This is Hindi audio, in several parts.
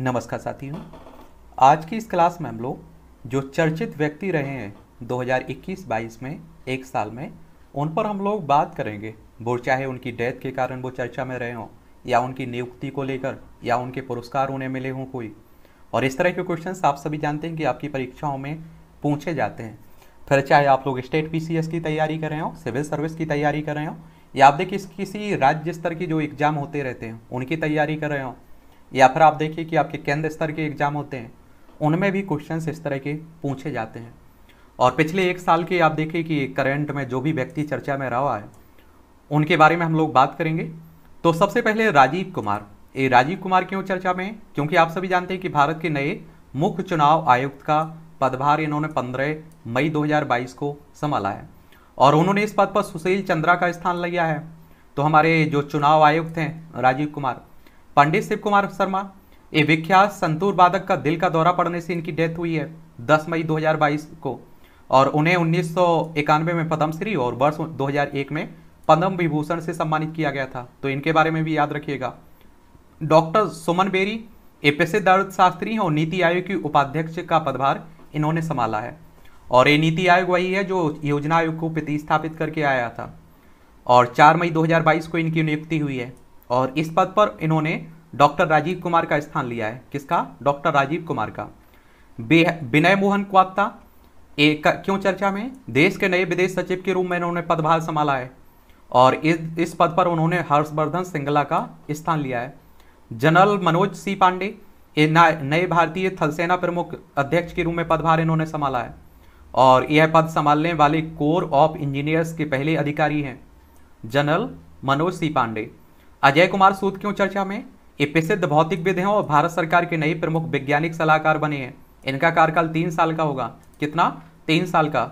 नमस्कार साथियों। आज की इस क्लास में हम लोग जो चर्चित व्यक्ति रहे हैं 2021-22 में, एक साल में, उन पर हम लोग बात करेंगे। वो चाहे उनकी डेथ के कारण वो चर्चा में रहे हों, या उनकी नियुक्ति को लेकर, या उनके पुरस्कार उन्हें मिले हों कोई। और इस तरह के क्वेश्चन आप सभी जानते हैं कि आपकी परीक्षाओं में पूछे जाते हैं। फिर चाहे आप लोग स्टेट पीसीएस की तैयारी कर रहे हो, सिविल सर्विस की तैयारी कर रहे हो, या आप देखिए किसी राज्य स्तर की जो एग्ज़ाम होते रहते हैं, उनकी तैयारी कर रहे हो या फिर आप देखिए कि आपके केंद्र स्तर के एग्ज़ाम होते हैं, उनमें भी क्वेश्चंस इस तरह के पूछे जाते हैं। और पिछले एक साल के आप देखिए कि करंट में जो भी व्यक्ति चर्चा में रहा है, उनके बारे में हम लोग बात करेंगे। तो सबसे पहले राजीव कुमार। ये राजीव कुमार क्यों चर्चा में क्योंकि आप सभी जानते हैं कि भारत के नए मुख्य चुनाव आयुक्त का पदभार इन्होंने 15 मई 2022 को संभाला है। और उन्होंने इस पद पर सुशील चंद्रा का स्थान लिया है। तो हमारे जो चुनाव आयुक्त हैं, राजीव कुमार पंडित शिव कुमार शर्मा ये विख्यात संतूर वादक का दिल का दौरा पड़ने से इनकी डेथ हुई है 10 मई 2022 को। और उन्हें उन्नीस सौ इक्यानवे में पद्मश्री और वर्ष 2001 में पद्म विभूषण से सम्मानित किया गया था। तो इनके बारे में भी याद रखिएगा। डॉक्टर सुमन बेरी, ए प्रसिद्ध अर्थशास्त्री और नीति आयोग की उपाध्यक्ष का पदभार इन्होंने संभाला है। और ये नीति आयोग वही है जो योजना आयोग को प्रतिस्थापित करके आया था। और 4 मई 2022 को इनकी नियुक्ति हुई है। और इस पद पर इन्होंने डॉक्टर राजीव कुमार का स्थान लिया है। किसका? डॉक्टर राजीव कुमार का। विनय मोहन क्वात्ता एक क्यों चर्चा में? देश के नए विदेश सचिव के रूप में इन्होंने पदभार संभाला है। और इस इस पद पर उन्होंने हर्षवर्धन सिंगला का स्थान लिया है। जनरल मनोज सी पांडे नए भारतीय थल सेना प्रमुख अध्यक्ष के रूप में पदभार इन्होंने संभाला है। और यह पद संभालने वाले कोर ऑफ़ इंजीनियर्स के पहले अधिकारी हैं। General Manoj C Pande. Ajay Kumar Sood क्यों चर्चा में? ये प्रसिद्ध भौतिक विद हैं और भारत सरकार के नए प्रमुख वैज्ञानिक सलाहकार बने हैं। इनका कार्यकाल तीन साल का होगा। कितना? तीन साल का।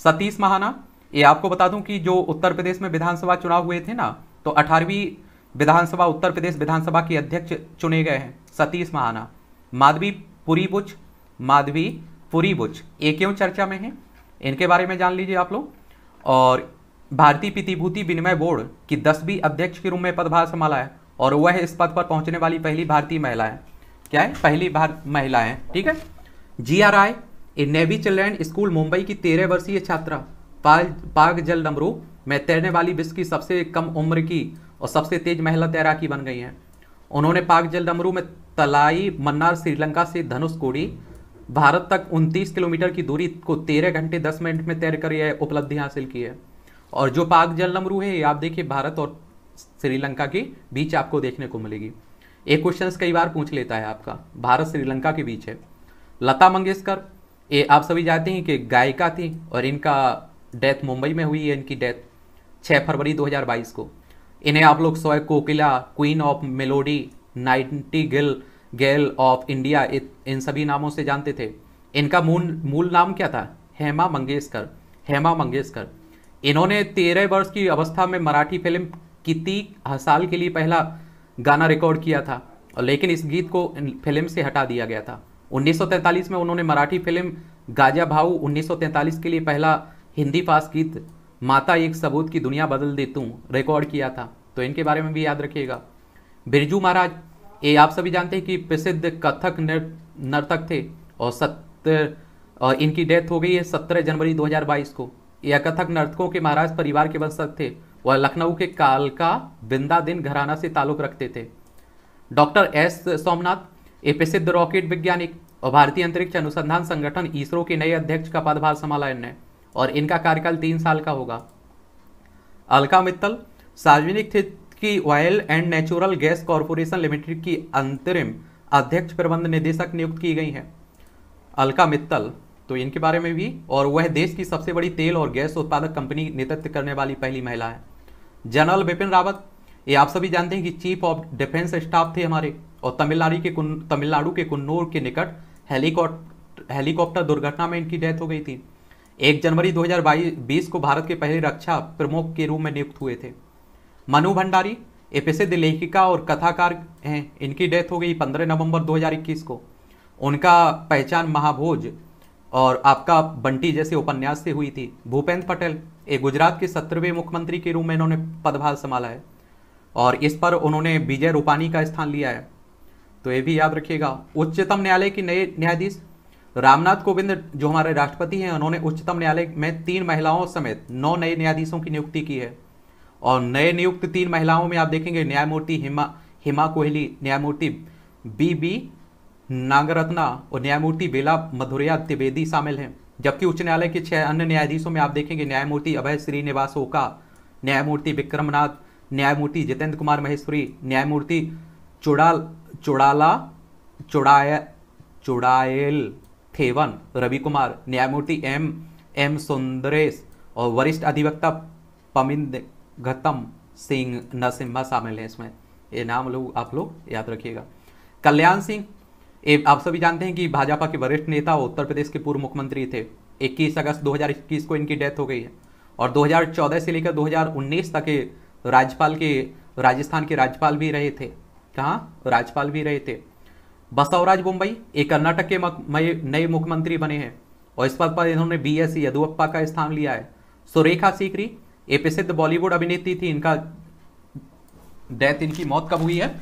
सतीश महाना, ये आपको बता दूँ कि जो उत्तर प्रदेश में विधानसभा चुनाव हुए थे ना तो अठारहवीं विधानसभा, उत्तर प्रदेश विधानसभा के अध्यक्ष चुने गए हैं सतीश महाना। माधवी पुरीबुच माधवी पुरीबुच ये क्यों चर्चा में है? इनके बारे में जान लीजिए आप लोग। और भारतीय प्रतिभूति विनिमय बोर्ड की दसवीं अध्यक्ष के रूप में पदभार संभाला है और वह इस पद पर पहुँचने वाली पहली भारतीय महिला है। क्या है? पहली महिला है, ठीक है? G R I, a navy children school, Mumbai की तेरह वर्षीय छात्रा पाग पाग जल डमरू, में तैरने वाली विश्व की सबसे कम उम्र की और सबसे तेज महिला तैराकी बन गई हैं। उन्होंने पाक जल डमरू में तलाई मन्नार, श्रीलंका से धनुष कोड़ी। भारत तक 29 किलोमीटर की दूरी को 13 घंटे 10 मिनट में तैर कर यह उपलब्धि हासिल की है। और जो पाक जल नमरू है ये आप देखिए, भारत और श्रीलंका के बीच आपको देखने को मिलेगी। एक क्वेश्चन कई बार पूछ लेता है आपका। भारत, श्रीलंका के बीच है। लता मंगेशकर, ये आप सभी जानते हैं कि गायिका थी और इनका डेथ मुंबई में हुई है, इनकी डेथ 6 फरवरी 2022 को। इन्हें आप लोग सोए Kokila queen of melody nightingale of India इन सभी नामों से जानते थे। इनका मूल मूल नाम क्या था? हेमा मंगेशकर। हेमा मंगेशकर। इन्होंने तेरह वर्ष की अवस्था में मराठी फ़िल्म किती हसाल के लिए पहला गाना रिकॉर्ड किया था लेकिन इस गीत को फ़िल्म से हटा दिया गया था। 1943 में उन्होंने मराठी फ़िल्म गाजा भाऊ 1943 के लिए पहला हिंदी फास्ट गीत, माता एक सबूत की दुनिया बदल दे तू, रिकॉर्ड किया था। तो इनके बारे में भी याद रखिएगा। बिरजू महाराज, ये आप सभी जानते हैं कि प्रसिद्ध कथक नर्तक थे, और सत्तर इनकी डेथ हो गई है सत्रह जनवरी 2022 को। यह कथक नर्तकों के महाराज परिवार के वंशज थे। वह लखनऊ के कालका बिंदा दिन घराना से ताल्लुक रखते थे। डॉक्टर एस सोमनाथ एक प्रसिद्ध रॉकेट वैज्ञानिक और भारतीय अंतरिक्ष अनुसंधान संगठन इसरो के नए अध्यक्ष का पदभार संभाला इनने, और इनका कार्यकाल तीन साल का होगा। अलका मित्तल, सार्वजनिक की oil and natural gas corporation limited की अंतरिम अध्यक्ष प्रबंध निदेशक नियुक्त की गई है। अलका मित्तल तो इनके बारे में भी, और वह देश की सबसे बड़ी तेल और गैस उत्पादक कंपनी नेतृत्व करने वाली पहली महिला है। जनरल बिपिन रावत, ये आप सभी जानते हैं कि चीफ ऑफ़ डिफेंस स्टाफ थे हमारे, और तमिलनाडु के तमिलनाडु के कुन्नूर के निकट हेलीकॉप्टर हेलीकॉप्टर दुर्घटना में इनकी डेथ हो गई थी। एक जनवरी 2022 को भारत के पहले रक्षा प्रमुख के रूप में नियुक्त हुए थे। मनु भंडारी ए प्रसिद्ध लेखिका और कथाकार हैं, इनकी डेथ हो गई 15 नवंबर 2021 को। उनका पहचान महाभोज और आपका बंटी जैसे उपन्यास से हुई थी। भूपेंद्र पटेल एक गुजरात के सत्रहवें मुख्यमंत्री के रूप में इन्होंने पदभार संभाला है और इस पर उन्होंने विजय रूपानी का स्थान लिया है। तो ये भी याद रखिएगा, उच्चतम न्यायालय के नए न्यायाधीश रामनाथ कोविंद जो हमारे राष्ट्रपति हैं, उन्होंने उच्चतम न्यायालय में तीन महिलाओं समेत नौ नए न्यायाधीशों की नियुक्ति की है। और नए नियुक्त तीन महिलाओं में आप देखेंगे, न्यायमूर्ति हिमा हिमा कोहली, न्यायमूर्ति बी बी नागरत्ना और न्यायमूर्ति बेला मधुरिया त्रिवेदी शामिल हैं, जबकि उच्च न्यायालय के छह अन्य न्यायाधीशों में आप देखेंगे न्यायमूर्ति अभय श्रीनिवास ओका, न्यायमूर्ति विक्रमनाथ, न्यायमूर्ति जितेंद्र कुमार महेश्वरी, न्यायमूर्ति चुड़ाल, चुड़ाला, चुड़ाय, चुड़ायल थेवन रवि कुमार न्यायमूर्ति एम एम सुंदरेश और वरिष्ठ अधिवक्ता पमिंद गतम सिंह नरसिम्हा शामिल हैं इसमें। ये नाम लोग आप लोग याद रखिएगा। कल्याण सिंह ये आप सभी जानते हैं कि भाजपा के वरिष्ठ नेता उत्तर प्रदेश के पूर्व मुख्यमंत्री थे। 21 अगस्त 2021 को इनकी डेथ हो गई है। और 2014 से लेकर 2019 तक राज्यपाल के, राजस्थान के राज्यपाल भी रहे थे। कहाँ? राज्यपाल भी रहे थे। बसवराज मुंबई एक कर्नाटक के नए मुख्यमंत्री बने हैं। और इस पद पर इन्होंने बी एस यदुअप्पा का स्थान लिया है। सुरेखा सीकरी ये प्रसिद्ध बॉलीवुड अभिनेत्री थी। इनका डेथ, इनकी मौत कब हुई है?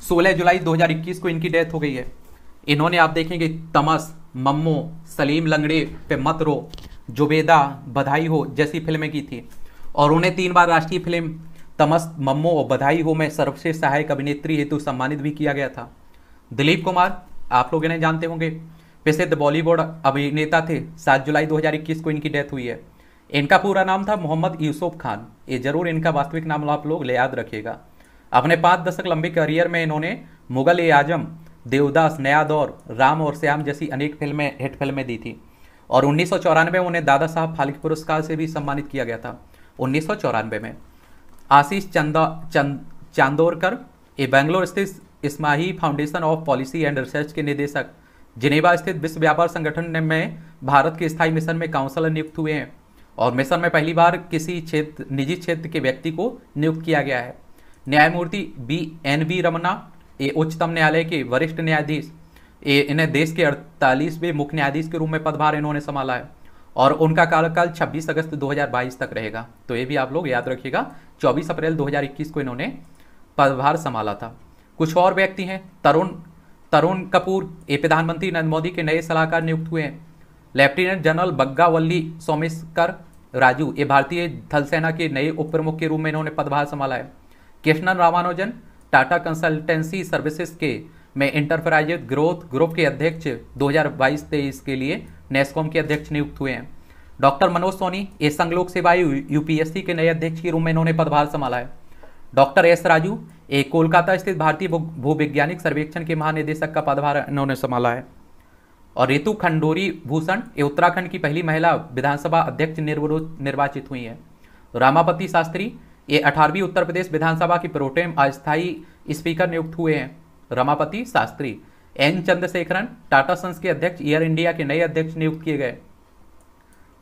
16 जुलाई 2021 को इनकी डेथ हो गई है। इन्होंने, आप देखेंगे, तमस, मम्मो, सलीम लंगड़े पे मत रो, जुबेदा, बधाई हो, जैसी फ़िल्में की थी। और उन्हें तीन बार राष्ट्रीय फ़िल्म, तमस, मम्मो और बधाई हो में सर्वश्रेष्ठ सहायक अभिनेत्री हेतु सम्मानित भी किया गया था। दिलीप कुमार, आप लोग इन्हें जानते होंगे, प्रसिद्ध बॉलीवुड अभिनेता थे। सात जुलाई 2021 को इनकी डेथ हुई है। इनका पूरा नाम था मोहम्मद यूसुफ खान। ये ज़रूर इनका वास्तविक नाम आप लोग याद रखिएगा। अपने पाँच दशक लंबे करियर में इन्होंने मुगल ए आज़म देवदास नया दौर राम और श्याम जैसी अनेक फ़िल्में, हिट फ़िल्में दी थी। और उन्नीस सौ चौरानवे में उन्हें दादा साहब फाल्के पुरस्कार से भी सम्मानित किया गया था। उन्नीस सौ चौरानवे में आशीष चंदा, चंद, चांदोरकर ये बेंगलोर स्थित इस्माही foundation of policy and research के निदेशक, जिनेवा स्थित विश्व व्यापार संगठन में भारत के स्थायी मिशन में काउंसलर नियुक्त हुए हैं। और मिशन में पहली बार किसी क्षेत्र, निजी क्षेत्र के व्यक्ति को नियुक्त किया गया है। न्यायमूर्ति बी एन वी रमना ये उच्चतम न्यायालय के वरिष्ठ न्यायाधीश, ये इन्हें देश के अड़तालीसवें मुख्य न्यायाधीश के रूप में पदभार इन्होंने संभाला है। और उनका कार्यकाल 26 अगस्त 2022 तक रहेगा। तो ये भी आप लोग याद रखिएगा 24 अप्रैल 2021 को इन्होंने पदभार संभाला था। कुछ और व्यक्ति हैं, तरुण तरुण कपूर, ये प्रधानमंत्री नरेंद्र मोदी के नए सलाहकार नियुक्त हुए हैं। लेफ्टिनेंट जनरल बग्गावल्ली सोमेशकर, राजू, ये भारतीय थल सेना के नए उप के रूप में इन्होंने पदभार संभाला है। कृष्णन रामानुजन टाटा कंसल्टेंसी सर्विसेज़ के, में इंटरप्राइजेज ग्रोथ ग्रुप के अध्यक्ष 2022-23 के लिए नेस्कॉम के अध्यक्ष नियुक्त हुए हैं। डॉक्टर मनोज सोनी ये संघ लोक सेवा यूपीएससी के नए अध्यक्ष के रूप में इन्होंने पदभार संभाला है। डॉक्टर एस राजू एक कोलकाता स्थित भारतीय भूवैज्ञानिक सर्वेक्षण के महानिदेशक का पदभार इन्होंने संभाला है। और रितु खंडोरी भूषण ये उत्तराखंड की पहली महिला विधानसभा अध्यक्ष निर्वाचित हुई है। रामापति शास्त्री ये अठारहवीं उत्तर प्रदेश विधानसभा की प्रोटेम अस्थायी स्पीकर नियुक्त हुए हैं। रमापति शास्त्री। एन. चंद्रशेखरन, टाटा सन्स के अध्यक्ष, एयर इंडिया के नए अध्यक्ष नियुक्त किए गए।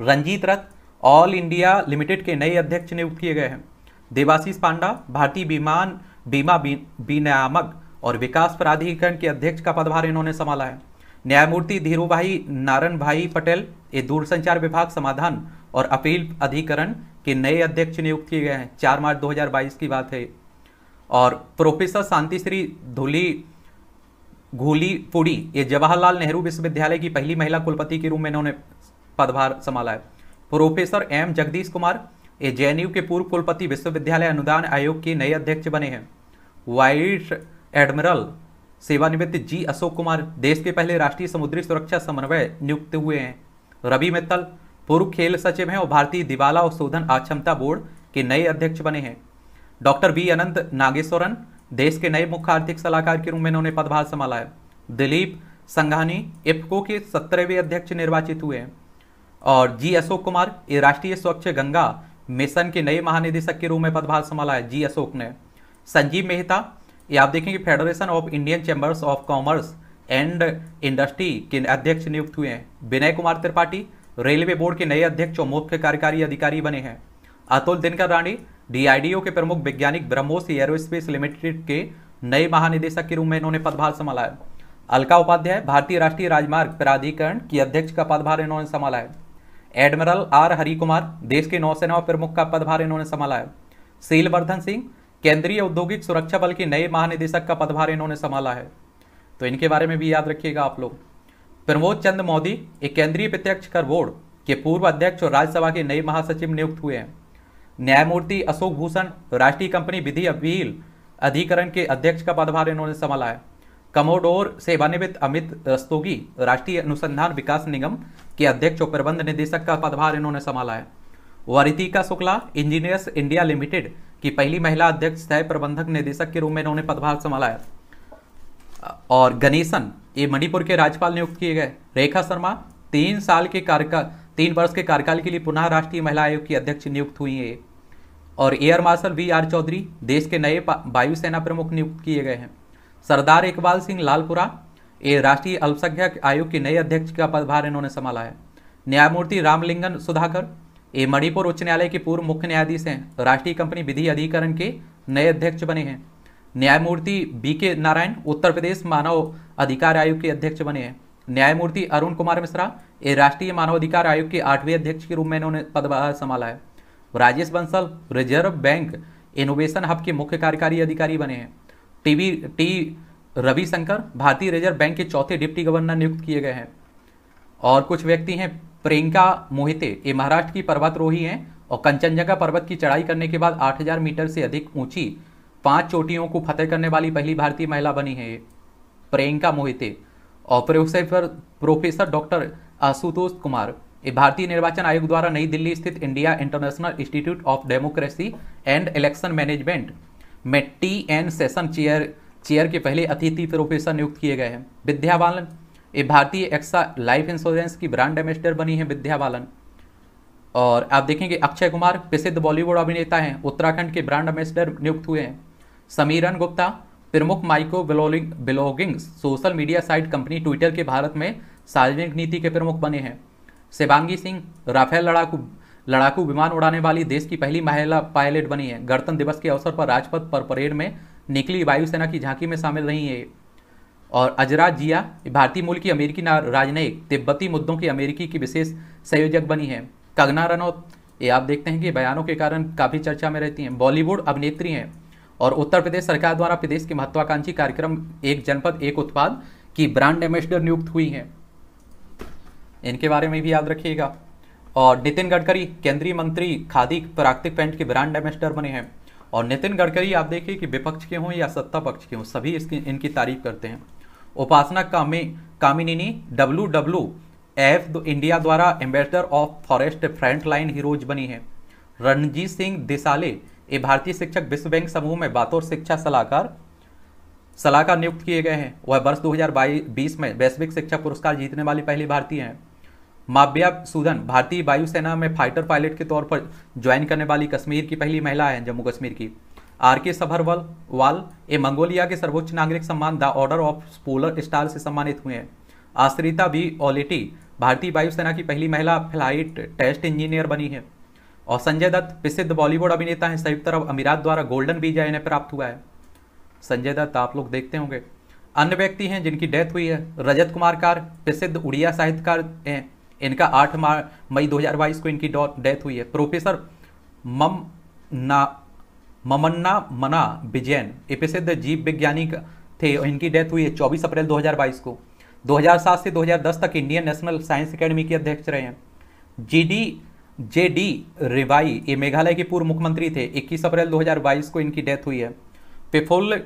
रंजीत रथ, ऑल इंडिया लिमिटेड के नए अध्यक्ष नियुक्त किए गए हैं। देवाशीष पांडा, भारतीय विमान, बीमा विनियामक और विकास प्राधिकरण के अध्यक्ष का पदभार इन्होंने संभाला है। न्यायमूर्ति धीरूभाई नारायण भाई पटेल, ये दूरसंचार विभाग समाधान और अपील अधिकरण के नए अध्यक्ष नियुक्त किए गए हैं। चार मार्च 2022 की बात है। और प्रोफेसर शांति श्री धुली, घूली, पुड़ी, ये जवाहरलाल नेहरू विश्वविद्यालय की पहली महिला कुलपति के रूप में इन्होंने पदभार संभाला है। प्रोफेसर एम जगदीश कुमार, ये जेएनयू के पूर्व कुलपति विश्वविद्यालय अनुदान आयोग के नए अध्यक्ष बने हैं। वाइस एडमिरल सेवानिवृत्त जी अशोक कुमार देश के पहले राष्ट्रीय समुद्री सुरक्षा समन्वय नियुक्त हुए हैं। रवि मित्तल पूर्व खेल सचिव हैं और भारतीय दिवाला और शोधन अक्षमता बोर्ड के नए अध्यक्ष बने हैं। Doctor B. अनंत नागेश्वरन, देश के नए मुख्य आर्थिक सलाहकार के रूप में इन्होंने पदभार संभाला है। दिलीप संघानी इफ्को के सत्रहवें अध्यक्ष निर्वाचित हुए हैं। और जी. अशोक कुमार ये राष्ट्रीय स्वच्छ गंगा मिशन के नए महानिदेशक के रूप में पदभार संभाला है। जी. अशोक ने। संजीव मेहता, ये आप देखेंगे federation of Indian chambers of commerce and industry के अध्यक्ष नियुक्त हुए हैं। विनय कुमार त्रिपाठी रेलवे बोर्ड के नए अध्यक्ष और मुख्य कार्यकारी अधिकारी बने हैं। अतुल दिनकर रानी डीआईडीओ के प्रमुख वैज्ञानिक ब्रह्मोस एरोस्पेस लिमिटेड के नए महानिदेशक के रूप में इन्होंने पदभार संभाला है। अलका उपाध्याय, भारतीय राष्ट्रीय राजमार्ग प्राधिकरण की अध्यक्ष का पदभार इन्होंने संभाला है। एडमिरल आर हरि कुमार देश के नौसेना प्रमुख का पदभार इन्होंने संभाला है। सीलवर्धन सिंह, केंद्रीय औद्योगिक सुरक्षा बल के नए महानिदेशक का पदभार इन्होंने संभाला है। तो इनके बारे में भी याद रखिएगा आप लोग। प्रमोद चंद मोदी, एक केंद्रीय प्रत्यक्ष कर बोर्ड के पूर्व अध्यक्ष और राज्यसभा के नए महासचिव नियुक्त हुए हैं। न्यायमूर्ति अशोक भूषण, राष्ट्रीय कंपनी विधि अपील अधिकरण के अध्यक्ष का पदभार इन्होंने संभाला है। कमोडोर सेवानिवृत्त अमित रस्तोगी, राष्ट्रीय अनुसंधान विकास निगम के अध्यक्ष और प्रबंध निदेशक का पदभार इन्होंने संभाला है। Vartika Shukla, engineers India limited की पहली महिला अध्यक्ष, सह प्रबंधक निदेशक के रूप में इन्होंने पदभार संभाला है। और गणेशन, ये मणिपुर के राज्यपाल नियुक्त किए गए। रेखा शर्मा, तीन साल के कार्यकाल, तीन वर्ष के कार्यकाल के लिए पुनः राष्ट्रीय महिला आयोग की अध्यक्ष नियुक्त हुई है। और air marshal V R Chaudhari, देश के नए वायुसेना प्रमुख नियुक्त किए गए हैं। सरदार इकबाल सिंह लालपुरा, ये राष्ट्रीय अल्पसंख्यक आयोग के नए अध्यक्ष का पदभार इन्होंने संभाला है। न्यायमूर्ति रामलिंगन सुधाकर, ये मणिपुर उच्च न्यायालय के पूर्व मुख्य न्यायाधीश हैं। राष्ट्रीय कंपनी विधि अधिकरण के नए अध्यक्ष बने हैं। न्यायमूर्ति बी के नारायण, उत्तर प्रदेश मानव अधिकार आयोग के अध्यक्ष बने हैं। न्यायमूर्ति अरुण कुमार मिश्रा ये राष्ट्रीय मानवाधिकार आयोग के आठवें अध्यक्ष के रूप में इन्होंने पदभार संभाला है। Rajesh Bansal, reserve bank innovation hub के मुख्य कार्यकारी अधिकारी बने हैं। टीवी, टी रविशंकर, भारतीय रिज़र्व बैंक के चौथे डिप्टी गवर्नर नियुक्त किए गए हैं। और कुछ व्यक्ति हैं, प्रियंका मोहिते, ये महाराष्ट्र की पर्वतरोही हैं और कंचनजंगा पर्वत की चढ़ाई करने के बाद 8000 मीटर से अधिक ऊँची पाँच चोटियों को फतेह करने वाली पहली भारतीय महिला बनी है, प्रियंका मोहिते। और professor professor doctor Ashutosh Kumar. ये भारतीय निर्वाचन आयोग द्वारा नई दिल्ली स्थित India international institute of democracy and election management में T N Seshan chair chair के पहले अतिथि प्रोफेसर नियुक्त किए गए हैं। विद्या बालन ये भारतीय एक्सा लाइफ इंश्योरेंस की ब्रांड एम्बेसडर बनी है विद्या बालन और आप देखेंगे अक्षय कुमार, प्रसिद्ध बॉलीवुड अभिनेता हैं, उत्तराखंड के ब्रांड एम्बेसडर नियुक्त हुए हैं। समीरन गुप्ता, प्रमुख micro blogging social media site company Twitter के भारत में सार्वजनिक नीति के प्रमुख बने हैं। शिवांगी सिंह, राफेल लड़ाकू लड़ाकू विमान उड़ाने वाली देश की पहली महिला पायलट बनी है। गणतंत्र दिवस के अवसर पर राजपथ पर परेड में निकली वायुसेना की झांकी में शामिल रही है। और अजरा जिया, भारतीय मूल की अमेरिकी राजनयिक, तिब्बती मुद्दों की अमेरिकी की विशेष संयोजक बनी है। कंगना रनौत, ये आप देखते हैं कि बयानों के कारण काफ़ी चर्चा में रहती हैं। बॉलीवुड अभिनेत्री हैं। और उत्तर प्रदेश सरकार द्वारा प्रदेश के महत्वाकांक्षी कार्यक्रम एक जनपद, एक उत्पाद की ब्रांड एम्बेसडर नियुक्त हुई हैं। इनके बारे में भी याद रखिएगा। और नितिन गडकरी, केंद्रीय मंत्री, खादी, प्राकृतिक पेंट के ब्रांड एम्बेसडर बने हैं। और नितिन गडकरी, आप देखिए कि विपक्ष के हों या सत्ता पक्ष के हों, सभी इसकी, इनकी तारीफ़ करते हैं। Upasana Kami Kamini W W F India द्वारा ambassador of forest front line heroes बनी है। रणजीत सिंह दिसाले ये भारतीय शिक्षक विश्व बैंक समूह में बातौर शिक्षा सलाहकार सलाहकार नियुक्त किए गए हैं। वह वर्ष 2020 में वैश्विक शिक्षा पुरस्कार जीतने वाली पहली भारतीय हैं। माव्या सूदन भारतीय वायुसेना में फाइटर पायलट के तौर पर ज्वाइन करने वाली कश्मीर की पहली महिला है, जम्मू कश्मीर की। आर के सभरवल वाल ए मंगोलिया के सर्वोच्च नागरिक सम्मान the order of polar star से सम्मानित हुए हैं। आश्रिता बी ओलेटी भारतीय वायुसेना की पहली महिला फ़्लाइट टेस्ट इंजीनियर बनी है। और संजय दत्त प्रसिद्ध बॉलीवुड अभिनेता हैं, संयुक्त अरब अमीरात द्वारा गोल्डन वीज़ा इन्हें प्राप्त हुआ है। संजय दत्त, आप लोग देखते होंगे। अन्य व्यक्ति हैं जिनकी डेथ हुई है, रजत कुमार कार प्रसिद्ध उड़िया साहित्यकार हैं। इनका 8 मई 2022 को इनकी डेथ हुई है। प्रोफेसर मम ना, ममन्ना मना विजयन, ये प्रसिद्ध जीव वैज्ञानिक थे इनकी डेथ हुई है 24 अप्रैल 2022 को। 2007 से 2010 तक इंडियन नेशनल साइंस एकेडमी के अध्यक्ष रहे हैं। जीडी जे डी रिवाई, ये मेघालय के पूर्व मुख्यमंत्री थे। 21 अप्रैल 2022 को इनकी डेथ हुई है। पिफुल,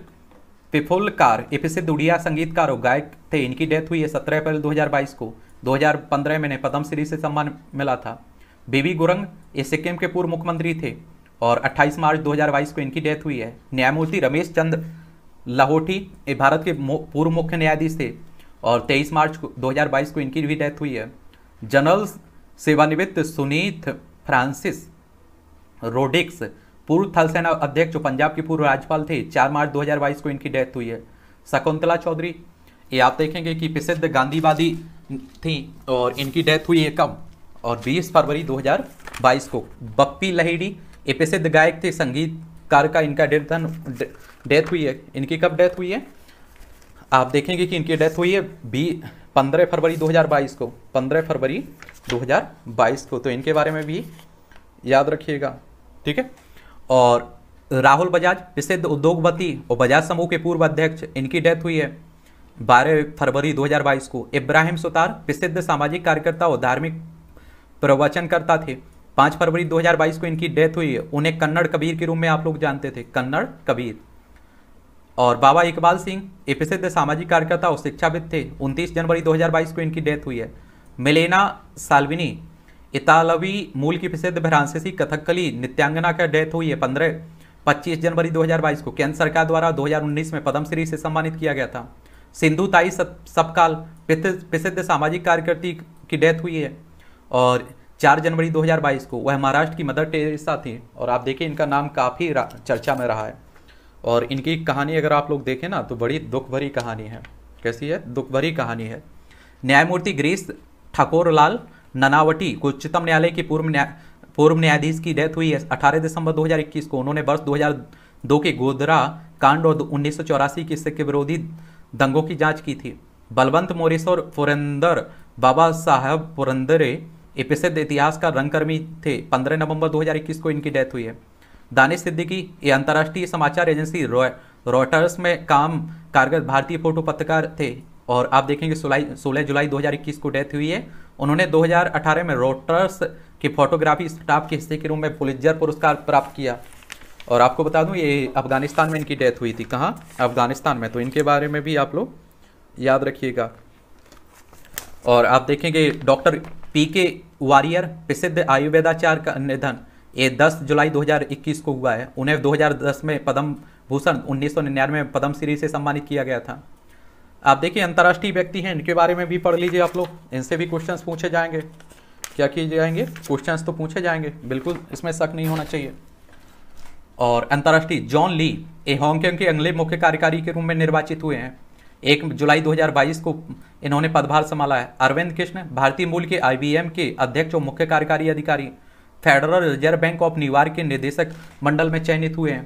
पिफुलकार ये प्रसिद्ध उड़िया संगीतकार और गायक थे। इनकी डेथ हुई है 17 अप्रैल 2022 को। 2015 में इन्हें पद्मश्री से सम्मान मिला था। बीबी गुरंग ये सिक्किम के पूर्व मुख्यमंत्री थे और 28 मार्च 2022 को इनकी डेथ हुई है। न्यायमूर्ति रमेश चंद्र लाहौटी, ये भारत के पूर्व मुख्य न्यायाधीश थे और 23 मार्च 2022 को इनकी भी डेथ हुई है। जनरल सेवानिवृत्त सुनीत फ्रांसिस रोडिक्स पूर्व थल सेना अध्यक्ष जो पंजाब के पूर्व राज्यपाल थे, चार मार्च 2022 को इनकी डेथ हुई है। शकुंतला चौधरी, ये आप देखेंगे कि प्रसिद्ध गांधीवादी थी और इनकी डेथ हुई है कब? और 20 फरवरी 2022 को। बप्पी लहेड़ी, ये प्रसिद्ध गायक थे, संगीतकार का इनका डेथ डेथ हुई है। इनकी कब डेथ हुई है? आप देखेंगे कि इनकी डेथ हुई है बी, पंद्रह फरवरी 2022 को। पंद्रह फरवरी 2022 को। तो इनके बारे में भी याद रखिएगा, ठीक है? और राहुल बजाज, प्रसिद्ध उद्योगपति और बजाज समूह के पूर्व अध्यक्ष, इनकी डेथ हुई है बारह फरवरी 2022 को। इब्राहिम सुतार, प्रसिद्ध सामाजिक कार्यकर्ता और धार्मिक प्रवचनकर्ता थे। पाँच फरवरी 2022 को इनकी डेथ हुई है। उन्हें कन्नड़ कबीर के रूप में आप लोग जानते थे। कन्नड़ कबीर। और बाबा इकबाल सिंह एक प्रसिद्ध सामाजिक कार्यकर्ता और शिक्षाविद थे। 29 जनवरी 2022 को इनकी डेथ हुई है। मिलेना साल्विनी, इतालवी मूल की प्रसिद्ध फ्रांसीसी कथकली नित्यांगना का डेथ हुई है पंद्रह पच्चीस जनवरी 2022 को। केंद्र सरकार द्वारा 2019 में पद्मश्री से सम्मानित किया गया था। सिंधु ताई सबकाल प्रसिद्ध सामाजिक कार्यकर्ती की डेथ हुई है और 4 जनवरी 2022 को। वह महाराष्ट्र की मदर टेरेसा थी और आप देखिए इनका नाम काफ़ी चर्चा में रहा है। और इनकी कहानी अगर आप लोग देखें ना तो बड़ी दुख भरी कहानी है। कैसी है? दुख भरी कहानी है। न्यायमूर्ति गिरीश ठाकुर लाल ननावटी को उच्चतम न्यायालय की पूर्व न्याय पूर्व न्यायाधीश की डेथ हुई है। 18 दिसंबर 2021 को उन्होंने वर्ष 2002 के गोदरा कांड और उन्नीस की सिख विरोधी दंगों की जाँच की थी। बलवंत मोरेश्वर पुरंदर बाबा साहब पुरंदरे प्रसिद्ध इतिहास का रंगकर्मी थे। 15 नवंबर 2021 को इनकी डेथ हुई है। दानिश सिद्दीकी, ये अंतर्राष्ट्रीय समाचार एजेंसी रॉयटर्स में काम कारगर भारतीय फ़ोटो पत्रकार थे। और आप देखेंगे सोलह जुलाई 2021 को डेथ हुई है। उन्होंने 2018 में रॉयटर्स की फोटोग्राफी स्टाफ के हिस्से के रूप में पुलिजर पुरस्कार प्राप्त किया। और आपको बता दूँ, ये अफ़गानिस्तान में इनकी डेथ हुई थी। कहाँ? अफ़गानिस्तान में। तो इनके बारे में भी आप लोग याद रखिएगा। और आप देखेंगे डॉक्टर पी के वारियर, प्रसिद्ध आयुर्वेदाचार का निधन। ये 10 जुलाई 2021 को हुआ है। उन्हें 2010 में पद्म भूषण, उन्नीस में पद्म श्री से सम्मानित किया गया था। आप देखिए, अंतर्राष्ट्रीय व्यक्ति हैं, इनके बारे में भी पढ़ लीजिए आप लोग। इनसे भी क्वेश्चन पूछे जाएँगे। क्या किए जाएँगे क्वेश्चन तो पूछे जाएँगे। बिल्कुल, इसमें शक नहीं होना चाहिए। और अंतर्राष्ट्रीय, जॉन ली ए हांगकांग के अगले मुख्य कार्यकारी के रूप में निर्वाचित हुए हैं। एक जुलाई 2022 को इन्होंने पदभार संभाला है। अरविंद कृष्ण, भारतीय मूल के आईबीएम के अध्यक्ष और मुख्य कार्यकारी अधिकारी। Federal reserve bank of New York के निदेशक मंडल में चयनित हुए हैं।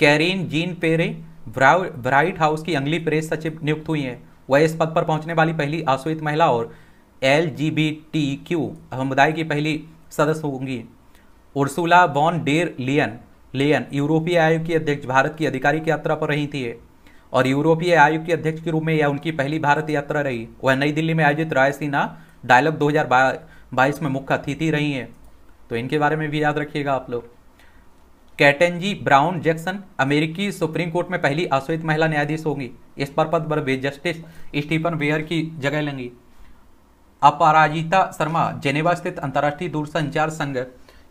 कैरीन जीन पेरे ब्राइट हाउस की अंगली प्रेस सचिव नियुक्त हुई हैं। वह इस पद पर पहुँचने वाली पहली आश्वित महिला और L G B T Q समुदाय की पहली सदस्य होंगी। उर्सुला बॉन डेर लियन लियन यूरोपीय आयोग की अध्यक्ष, भारत की आधिकारिक यात्रा पर रही थी। और यूरोपीय आयोग के अध्यक्ष के रूप में यह उनकी पहली भारत यात्रा रही। वह नई दिल्ली में आयोजित रायसीना डायलॉग 2022 में मुख्य अतिथि रही हैं। तो इनके बारे में भी याद रखिएगा आप लोग। कैटेंजी ब्राउन जैक्सन, अमेरिकी सुप्रीम कोर्ट में पहली आश्वित महिला न्यायाधीश होंगी। इस पर पद पर जस्टिस स्टीफन वेयर की जगह लेंगी। अपराजिता शर्मा, जेनेवा स्थित अंतर्राष्ट्रीय दूरसंचार संघ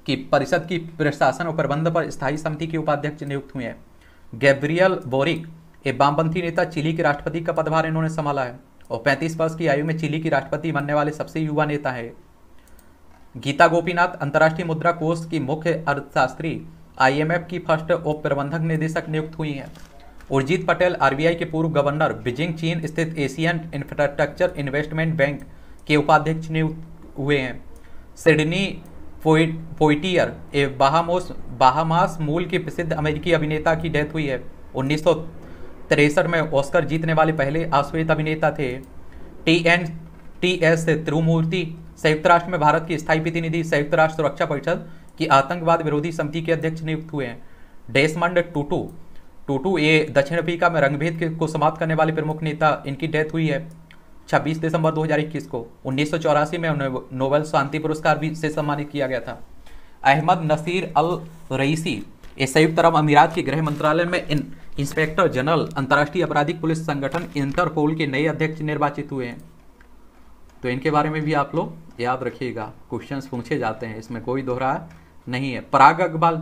की परिषद की प्रशासन और प्रबंध पर स्थायी समिति के उपाध्यक्ष नियुक्त हुए हैं। गैब्रियल बोरिक एक वामपंथी नेता, चिली के राष्ट्रपति का पदभार इन्होंने संभाला है और 35 वर्ष की आयु में चिली की राष्ट्रपति बनने वाले सबसे युवा नेता है। गीता गोपीनाथ अंतर्राष्ट्रीय मुद्रा कोष की मुख्य अर्थशास्त्री आईएमएफ की फ़र्स्ट उप प्रबंधक निदेशक नियुक्त हुई हैं। उर्जित पटेल आरबीआई के पूर्व गवर्नर, बीजिंग चीन स्थित एशियन इंफ्रास्ट्रक्चर इन्वेस्टमेंट बैंक के उपाध्यक्ष नियुक्त हुए हैं। सिडनी पोइटियर ए बाहामोस, बाहामास मूल के प्रसिद्ध अमेरिकी अभिनेता की डेथ हुई है। उन्नीस तिरसठ में ऑस्कर जीतने वाले पहले आश्वेत अभिनेता थे। T N, T S Tirumurti संयुक्त राष्ट्र में भारत की स्थायी प्रतिनिधि संयुक्त राष्ट्र सुरक्षा परिषद की आतंकवाद विरोधी समिति के अध्यक्ष नियुक्त हुए हैं। डेसमंड टूटू। टूटू ये दक्षिण अफ्रीका में रंगभेद को समाप्त करने वाले प्रमुख नेता, इनकी डेथ हुई है 26 दिसंबर 2021 को। उन्नीस सौ चौरासी में उन्हें नोबेल शांति पुरस्कार भी से सम्मानित किया गया था। अहमद नसीर अल रईसी ये संयुक्त अरब अमीरात के गृह मंत्रालय में इन इंस्पेक्टर जनरल, अंतर्राष्ट्रीय आपराधिक पुलिस संगठन, इंटरपोल के नए अध्यक्ष निर्वाचित हुए हैं। तो इनके बारे में भी आप लोग याद रखिएगा। क्वेश्चन पूछे जाते हैं। इसमें कोई दोहरा नहीं है। पराग अकबाल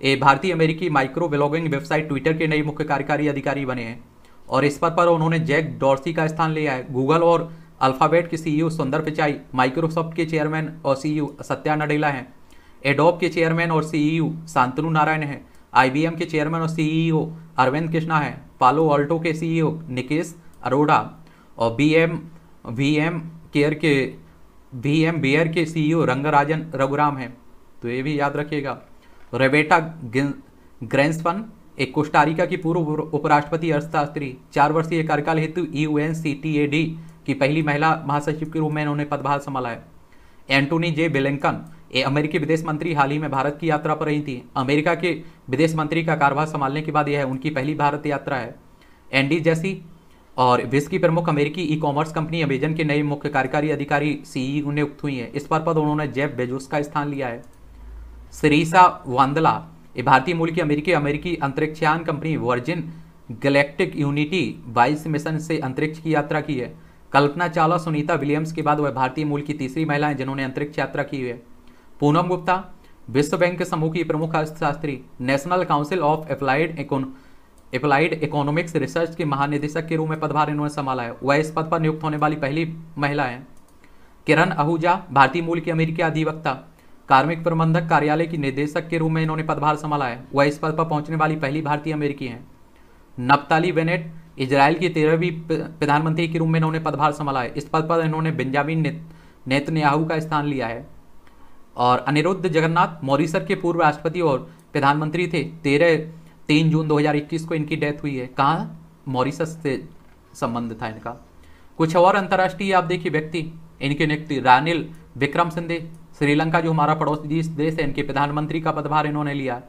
ए, भारतीय अमेरिकी माइक्रो ब्लॉगिंग वेबसाइट ट्विटर के नए मुख्य कार्यकारी अधिकारी बने हैं और इस पद पर उन्होंने जैक डॉर्सी का स्थान लिया है। गूगल और अल्फ़ाबेट के सीईओ सुंदर पिचाई, माइक्रोसॉफ्ट के चेयरमैन और सीईओ सत्या नडेला हैं। एडोब के चेयरमैन और सीईओ शांतनु नारायण हैं। आईबीएम के चेयरमैन और सीईओ अरविंद कृष्णा हैं। पालो ऑल्टो के सीईओ निकेश अरोड़ा और बीएम, वीएम केयर के वीएम बियर के सीईओ रंगराजन रघुराम हैं तो ये भी याद रखिएगा। रेबेटा ग्रेंसपन एक कोस्टारिका की पूर्व उपराष्ट्रपति अर्थशास्त्री, चार वर्षीय कार्यकाल हेतु U N C T A D की पहली महिला महासचिव के रूप में इन्होंने पदभार संभाला है। एंटोनी जे बेलेंकन ये अमेरिकी विदेश मंत्री, हाल ही में भारत की यात्रा पर रही थी। अमेरिका के विदेश मंत्री का कार्यभार संभालने के बाद यह उनकी पहली भारत यात्रा है। एंडी जैसी और विश्व की प्रमुख अमेरिकी ई कॉमर्स कंपनी अमेजन के नए मुख्य कार्यकारी अधिकारी सीई नियुक्त हुई हैं। इस पर पद उन्होंने जेफ बेजोस का स्थान लिया है। सरीसा वांदला भारतीय मूल की अमेरिकी अमेरिकी अंतरिक्षयान कंपनी वर्जिन गैलेक्टिक यूनिटी बाईस मिशन से अंतरिक्ष की यात्रा की है। कल्पना चावला, सुनीता विलियम्स के बाद वह भारतीय मूल की तीसरी महिला है जिन्होंने अंतरिक्ष यात्रा की है। पूनम गुप्ता, विश्व बैंक के समूह की प्रमुख अर्थशास्त्री national council of applied applied economics research के महानिदेशक के रूप में पदभार इन्होंने संभाला है। वह इस पद पर नियुक्त होने वाली पहली महिला है। किरण आहूजा भारतीय मूल की अमेरिकी अधिवक्ता, कार्मिक प्रबंधक कार्यालय की निदेशक के रूप में इन्होंने पदभार संभाला है। वह इस पद पर पहुँचने वाली पहली भारतीय अमेरिकी हैं। नप्ताली वेनेट इसराइल की तेरहवीं प्रधानमंत्री के रूप में इन्होंने पदभार संभाला है। इस पद पर इन्होंने बेंजामिन नेतन्याहू का स्थान लिया है। और अनिरुद्ध जगन्नाथ, मॉरिसर के पूर्व राष्ट्रपति और प्रधानमंत्री थे। तेरह तीन जून 2021 को इनकी डेथ हुई है। कहाँ? मॉरिसस से संबंध था इनका। कुछ और अंतर्राष्ट्रीय, आप देखिए, व्यक्ति, इनके नियुक्ति, रानिल विक्रम सिंधे। श्रीलंका जो हमारा पड़ोसी देश है, इनके प्रधानमंत्री का पदभार इन्होंने लिया।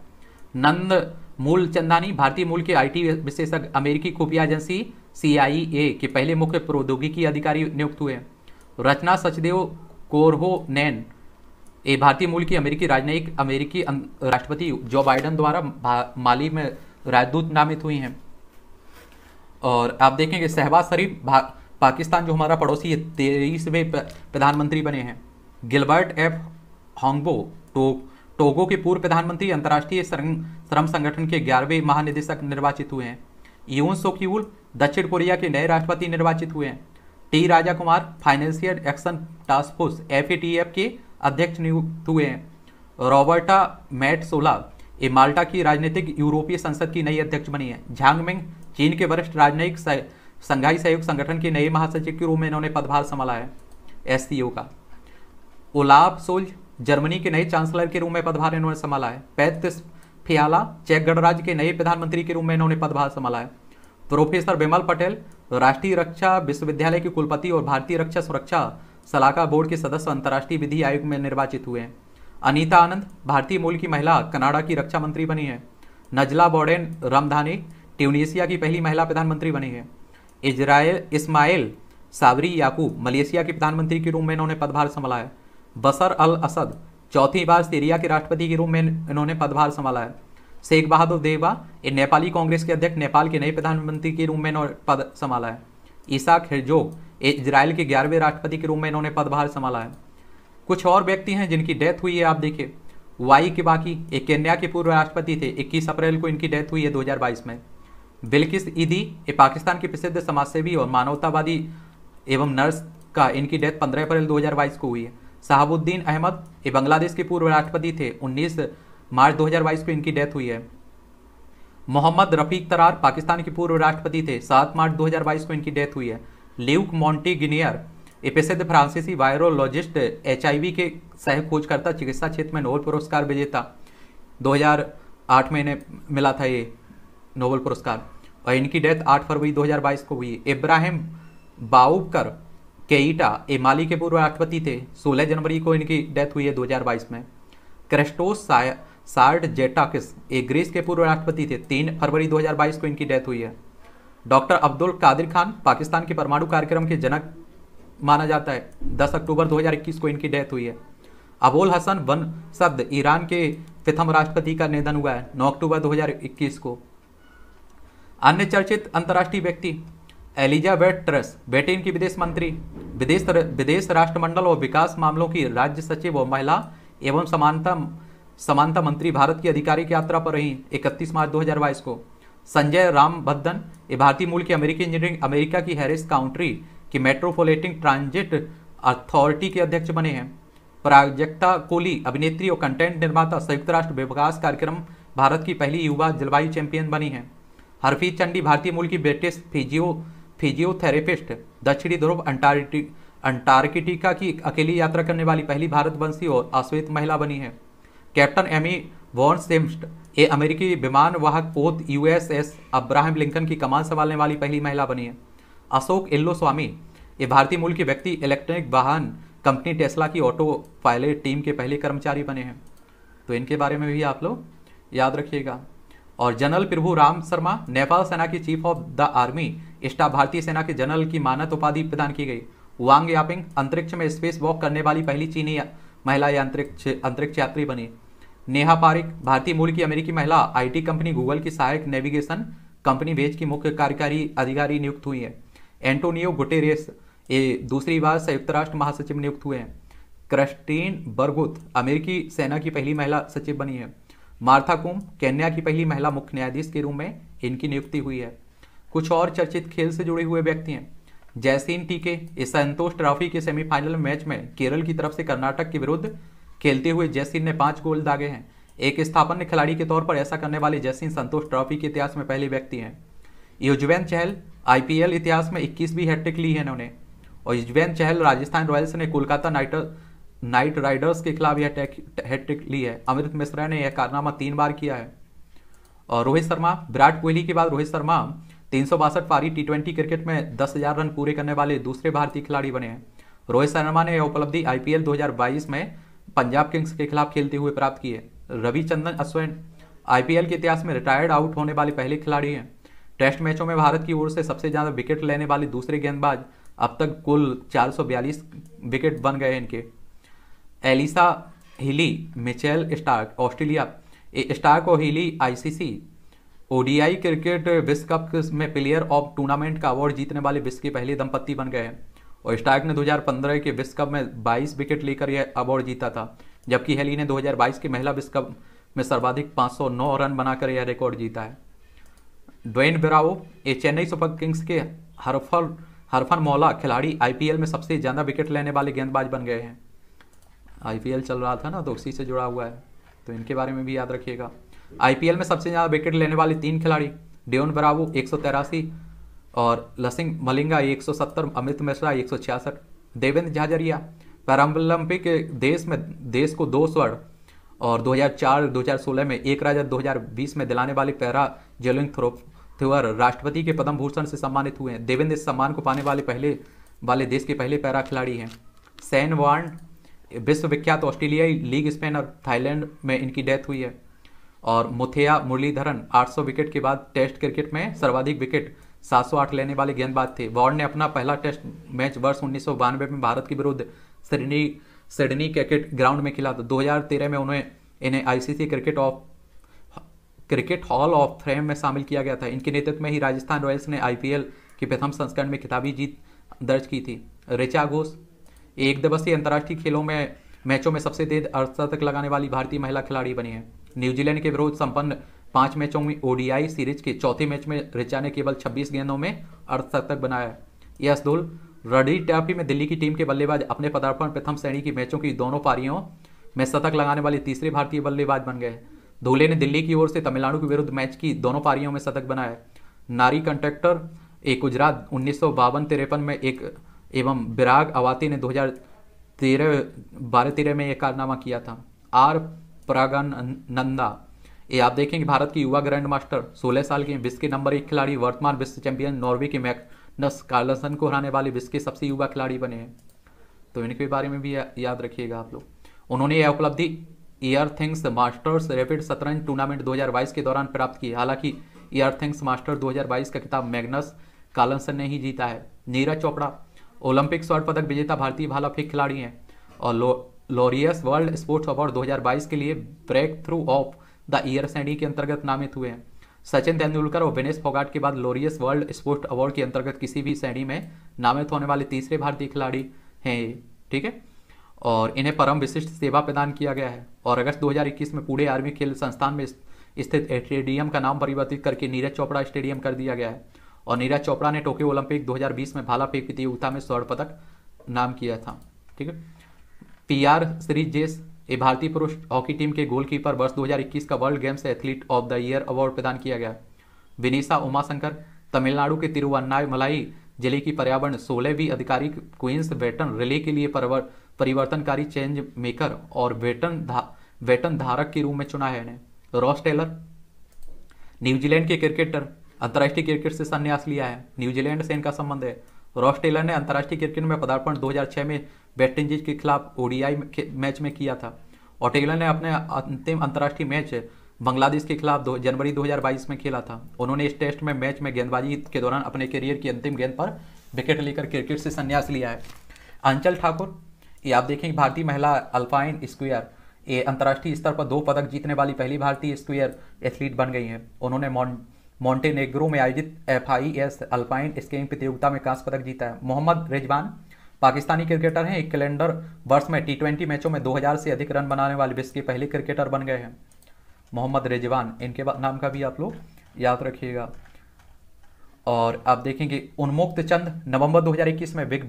नंद मूल चंदानी भारतीय मूल के आईटी विशेषज्ञ, अमेरिकी खुफिया एजेंसी सीआईए के पहले मुख्य प्रौद्योगिकी अधिकारी नियुक्त हुए रचना सचदेव कोरहो नैन ये भारतीय मूल की अमेरिकी राजनयिक, अमेरिकी राष्ट्रपति जो बाइडन द्वारा माली में राजदूत नामित हुई हैं। और आप देखेंगे शहबाज शरीफ पाकिस्तान जो हमारा पड़ोसी है, तेईसवें प्रधानमंत्री बने हैं। Gilbert F. होंगबो, टो, टोगो के पूर्व प्रधानमंत्री, अंतर्राष्ट्रीय श्रम संगठन के ग्यारहवें महानिदेशक निर्वाचित हुए हैं। यून सोक्यूल दक्षिण कोरिया के नए राष्ट्रपति निर्वाचित हुए हैं। T. Raja Kumar financial action task force FATF के अध्यक्ष नियुक्त हुए हैं। रॉबर्टा मैट सोला ये माल्टा की राजनीतिक यूरोपीय संसद की नई अध्यक्ष बनी है। झांगमिंग, चीन के वरिष्ठ राजनयिक संघाई सहयोग संगठन के नए महासचिव के रूप में इन्होंने पदभार संभाला है एस का। ओलाब सोल्ज, जर्मनी के नए चांसलर के रूप में पदभार इन्होंने संभाला है। पैंतीस फियाला, चेक गणराज्य के नए प्रधानमंत्री के रूप में इन्होंने पदभार संभाला है। प्रोफेसर बिमल पटेल, राष्ट्रीय रक्षा विश्वविद्यालय के कुलपति और भारतीय रक्षा सुरक्षा सलाहकार बोर्ड के सदस्य अंतर्राष्ट्रीय विधि आयोग में निर्वाचित हुए हैं। अनीता आनंद, भारतीय मूल की महिला, कनाडा की रक्षा मंत्री बनी है। नजला बोडेन, रामधानी ट्यूनिसिया की पहली महिला प्रधानमंत्री बनी है। इजराइल इस्माइल, सावरी याकूब, मलेशिया के प्रधानमंत्री के रूप में इन्होंने पदभार संभाला है। बसर अल असद, चौथी बार सीरिया के राष्ट्रपति के रूप में इन्होंने पदभार संभाला है। शेख बहादुर देवा नेपाली कांग्रेस के अध्यक्ष, नेपाल के नए प्रधानमंत्री के रूप में पद संभाला है। ईसा खिरजोग इसराइल के ग्यारहवें राष्ट्रपति के रूप में इन्होंने पदभार संभाला है। कुछ और व्यक्ति हैं जिनकी डेथ हुई है, आप देखिए। वाई के बाकी एक केन्या के पूर्व राष्ट्रपति थे 21 अप्रैल को इनकी डेथ हुई है 2022 में। बिल्किस ईदी ये पाकिस्तान के प्रसिद्ध समाजसेवी और मानवतावादी एवं नर्स का इनकी डेथ 15 अप्रैल 2022 को हुई है। शहाबुद्दीन अहमद ये बांग्लादेश के पूर्व राष्ट्रपति थे 19 मार्च 2022 को इनकी डेथ हुई है। मोहम्मद रफीक तरार पाकिस्तान के पूर्व राष्ट्रपति थे। सात मार्च 2022 को इनकी डेथ हुई है। ल्यूक मॉन्टीगिनियर एक प्रसिद्ध फ्रांसीसी वायरोलॉजिस्ट, एचआईवी के सह खोजकर्ता, चिकित्सा क्षेत्र में नोबल पुरस्कार विजेता। 2008 में इन्हें मिला था ये नोबल पुरस्कार। और इनकी डेथ 8 फरवरी 2022 को हुई। इब्राहिम बाउकर केईटा, ए माली के पूर्व राष्ट्रपति थे। 16 जनवरी को इनकी डेथ हुई है 2022 में। क्रेस्टोस सार्ड जेटाकिस एक ग्रीस के पूर्व राष्ट्रपति थे। 3 फरवरी 2022 को इनकी डेथ हुई है। डॉक्टर अब्दुल कादिर खान पाकिस्तान के परमाणु कार्यक्रम के जनक माना जाता है। 10 अक्टूबर 2021 को इनकी डेथ हुई है। अबोल हसन वन सद, ईरान के प्रथम राष्ट्रपति का निधन हुआ है 9 अक्टूबर 2021 को। अन्य चर्चित अंतर्राष्ट्रीय व्यक्ति, एलिजाबेथ ट्रस, ब्रिटेन की विदेश मंत्री, विदेश विदेश राष्ट्रमंडल और विकास मामलों की राज्य सचिव और महिला एवं समानता समानता मंत्री भारत की आधिकारिक यात्रा पर रही इकतीस मार्च 2022 को। संजय राम बद्दन ये भारतीय मूल की अमेरिकी इंजीनियरिंग, अमेरिका की हैरिस काउंट्री की मेट्रोपोलिटन ट्रांजिट अथॉरिटी के अध्यक्ष बने हैं। प्राजक्ता कोहली, अभिनेत्री और कंटेंट निर्माता, संयुक्त राष्ट्र विकास कार्यक्रम, भारत की पहली युवा जलवायु चैंपियन बनी है। हरफीत चंडी, भारतीय मूल की ब्रिटिश फिजियो, फिजियोथेरेपिस्ट, दक्षिणी ध्रुव अंटार्कटिका की अकेली यात्रा करने वाली पहली भारतवंशी और अश्वेत महिला बनी है। कैप्टन एमी वॉन सेम्स्ट ये अमेरिकी विमान वाहक पोत यूएसएस अब्राहम लिंकन की कमान संभालने वाली पहली महिला बनी है। अशोक इल्लो स्वामी ये भारतीय मूल के व्यक्ति, इलेक्ट्रॉनिक वाहन कंपनी टेस्ला की ऑटो पायलट टीम के पहले कर्मचारी बने हैं। तो इनके बारे में भी आप लोग याद रखिएगा। और जनरल प्रभु राम शर्मा, नेपाल सेना की chief of the army staff भारतीय सेना के जनरल की मानद उपाधि प्रदान की गई। वांग यापिंग, अंतरिक्ष में स्पेस वॉक करने वाली पहली चीनी महिला अंतरिक्ष अंतरिक्ष यात्री बनी। नेहा पारिक, भारतीय मूल की अमेरिकी महिला आईटी कंपनी गूगल की सहायक नेविगेशन कंपनी वेज की मुख्य कार्यकारी अधिकारी नियुक्त हुई है। एंटोनियो गुटेरेस ये दूसरी बार संयुक्त राष्ट्र महासचिव नियुक्त हुए हैं। क्रिस्टीन बरगुत अमेरिकी सेना की पहली महिला सचिव बनी है। मार्था कुम केन्या की पहली महिला मुख्य न्यायाधीश के रूप में इनकी नियुक्ति हुई है। कुछ और चर्चित खेल से जुड़े हुए व्यक्ति हैं। जैसीन टीके इस संतोष ट्रॉफी के सेमीफाइनल मैच में केरल की तरफ़ से कर्नाटक के विरुद्ध खेलते हुए जैसीन ने पाँच गोल दागे हैं। एक स्थापन्य खिलाड़ी के तौर पर ऐसा करने वाले जैसीन संतोष ट्रॉफी के इतिहास में पहले व्यक्ति हैं। युजवैन चहल आईपीएल इतिहास में 21वीं हैट्रिक ली है इन्होंने। और युजवैन चहल राजस्थान रॉयल्स ने कोलकाता नाइट नाइट राइडर्स के खिलाफ यह हैट्रिक ली है। अमृत मिश्रा ने यह कारनामा तीन बार किया है। और रोहित शर्मा, विराट कोहली के बाद रोहित शर्मा तीन सौ बासठ पारी टी ट्वेंटी क्रिकेट में दस हज़ार रन पूरे करने वाले दूसरे भारतीय खिलाड़ी बने हैं। रोहित शर्मा ने यह उपलब्धि आईपीएल 2022 में पंजाब किंग्स के खिलाफ खेलते हुए प्राप्त की है। अश्विन आईपीएल के इतिहास में रिटायर्ड आउट होने वाले पहले खिलाड़ी हैं। टेस्ट मैचों में भारत की ओर से सबसे ज़्यादा विकेट लेने वाले दूसरे गेंदबाज अब तक कुल 442 विकेट बन गए इनके। Alyssa Healy, Mitchell Starc, Australia Starc और हिली आईसीसी ओडीआई क्रिकेट विश्व कप में प्लेयर ऑफ़ टूर्नामेंट का अवार्ड जीतने वाले विश्व के पहले दंपत्ति बन गए हैं। और स्टार्क ने 2015 के विश्व कप में 22 विकेट लेकर यह अवार्ड जीता था, जबकि हेली ने 2022 के महिला विश्व कप में सर्वाधिक 509 रन बनाकर यह रिकॉर्ड जीता है। ड्वेन बिराओ ये चेन्नई सुपर किंग्स के हरफर हरफन मौला खिलाड़ी आईपीएल में सबसे ज़्यादा विकेट लेने वाले गेंदबाज बन गए हैं। आईपीएल चल रहा था ना तो उसी से जुड़ा हुआ है। तो इनके बारे में भी याद रखिएगा। आईपीएल में सबसे ज़्यादा विकेट लेने वाले तीन खिलाड़ी डेवन बरावो एक और लसिंग मलिंगा एक अमित मिश्रा एक सौ छियासठ, देवेंद्र झाझरिया पैरालंपिक देश में, देश को दो स्वर्ण और 2004-2016 में एक राजा 2020 में दिलाने वाले पैरा जेलिंग थ्रोवर राष्ट्रपति के पद्म भूषण से सम्मानित हुए हैं। देवेंद्र इस सम्मान को पाने वाले पहले, वाले देश के पहले पैरा खिलाड़ी हैं। सैन वार्न, विश्वविख्यात ऑस्ट्रेलियाई लीग स्पिनर, थाईलैंड में इनकी डेथ हुई है। और मुथिया मुरलीधरन 800 विकेट के बाद टेस्ट क्रिकेट में सर्वाधिक विकेट 708 लेने वाले गेंदबाज थे। वॉर्ड ने अपना पहला टेस्ट मैच वर्ष उन्नीस सौ बानबे में भारत के विरुद्ध सिडनी सिडनी क्रिकेट ग्राउंड में खेला था। 2013 में उन्हें इन्हें ICC cricket of, cricket hall of fame में शामिल किया गया था। इनके नेतृत्व में ही राजस्थान रॉयल्स ने आईपीएल के प्रथम संस्करण में खिताबी जीत दर्ज की थी। रिचा घोष, एक दिवसीय अंतर्राष्ट्रीय खेलों में, मैचों में सबसे तेज अर्धशतक लगाने वाली भारतीय महिला खिलाड़ी बनी है। न्यूजीलैंड के विरोध संपन्न पाँच मैचों में ओडीआई सीरीज़ के चौथे मैच में रिचा ने केवल 26 गेंदों में अर्धशतक बनाया। यह असदुल रडी ट्रॉफी में दिल्ली की टीम के बल्लेबाज अपने पदार्पण प्रथम श्रेणी की मैचों की दोनों पारियों में शतक लगाने वाले तीसरे भारतीय बल्लेबाज बन गए। धोले ने दिल्ली की ओर से तमिलनाडु के विरुद्ध मैच की दोनों पारियों में शतक बनाया। नारी कंट्रैक्टर एक गुजरात, उन्नीस सौ में एक एवं बिराग अवाती ने 2013 बारह तेरह में यह कारनामा किया था। आर प्रागानंदा। ये आप देखेंगे भारत की युवा ग्रैंड मास्टर 16 साल के विश्व के नंबर एक खिलाड़ी, वर्तमान विश्व चैंपियन नॉर्वे के मैकनस कार्लसन को हराने वाले विश्व के सबसे युवा खिलाड़ी बने हैं। तो इनके बारे में भी याद रखिएगा आप लोग। उन्होंने यह उपलब्धि ईयर थिंग्स मास्टर्स रैपिड शतरंज टूर्नामेंट 2022 के दौरान प्राप्त की हालाँकि ईयर थिंग्स मास्टर 2022 का खिताब मैग्नस कार्लसन ने ही जीता है। नीरज चोपड़ा, ओलंपिक स्वर्ण पदक विजेता भारतीय भाला फेंक खिलाड़ी हैं और लोरियस वर्ल्ड स्पोर्ट्स अवार्ड 2022 के लिए breakthrough of the year श्रेणी के अंतर्गत नामित हुए हैं। सचिन तेंदुलकर और विनेश फोगाट के बाद लोरियस वर्ल्ड स्पोर्ट्स अवार्ड के अंतर्गत किसी भी श्रेणी में नामित होने वाले तीसरे भारतीय खिलाड़ी हैं ठीक है? और इन्हें परम विशिष्ट सेवा प्रदान किया गया है। और अगस्त 2021 में पूरे आर्मी खेल संस्थान में स्थित स्टेडियम का नाम परिवर्तित करके नीरज चोपड़ा स्टेडियम कर दिया गया है। और नीरज चोपड़ा ने टोक्यो ओलंपिक 2020 में भाला फेंक प्रतियोगिता में स्वर्ण पदक नाम किया था, ठीक है? पीआर जेस ए भारतीय पुरुष हॉकी टीम के गोलकीपर वर्ष 2021 का World Games athlete of the year award प्रदान किया गया। विनीसा उमाशंकर तमिलनाडु के तिरुवन्नामलाई ज़िले की पर्यावरण सोलहवीं आधिकारिक क्वींस वेटन रिले के लिए परिवर्तनकारी चेंज मेकर और वेटन धा, वेटन धारक के रूप में चुना है रॉस टेलर न्यूजीलैंड के क्रिकेटर अंतर्राष्ट्रीय क्रिकेट से संन्यास लिया है। न्यूजीलैंड से इनका संबंध है। रॉस टेलर ने अंतर्राष्ट्रीय क्रिकेट में पदार्पण 2006 में वेस्ट इंडीज के खिलाफ ओडीआई मैच में किया था। टेलर ने अपने अंतिम अंतर्राष्ट्रीय मैच बांग्लादेश के खिलाफ दो जनवरी 2022 में खेला था। उन्होंने इस टेस्ट में मैच में गेंदबाजी के दौरान अपने करियर की अंतिम गेंद पर विकेट लेकर क्रिकेट से संन्यास लिया है। अंचल ठाकुर, ये आप देखेंगे भारतीय महिला अल्पाइन स्क्वेयर, ये अंतर्राष्ट्रीय स्तर पर दो पदक जीतने वाली पहली भारतीय स्क्वेयर एथलीट बन गई हैं। उन्होंने मॉन्टेनेग्रो में आयोजित F I S alpine skiing प्रतियोगिता में कांस्य पदक जीता है। मोहम्मद रिजवान पाकिस्तानी क्रिकेटर हैं, एक कैलेंडर वर्ष में टी ट्वेंटी मैचों में 2000 से अधिक रन बनाने वाले विश्व के पहले क्रिकेटर बन गए हैं। मोहम्मद रिजवान, इनके नाम का भी आप लोग याद रखिएगा। और आप देखेंगे, उन्मुक्त चंद नवंबर 2021 में बिग